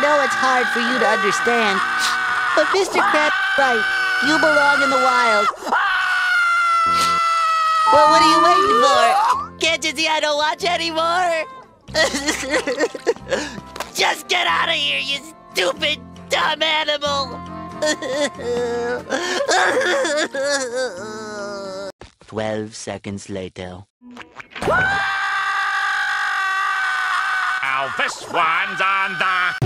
know it's hard for you to understand, but Mr. Crab right. You belong in the wild. Well, what are you waiting for? Can't you see I don't watch anymore? Just get out of here, you stupid, dumb animal! Twelve seconds later. Now this one's on the...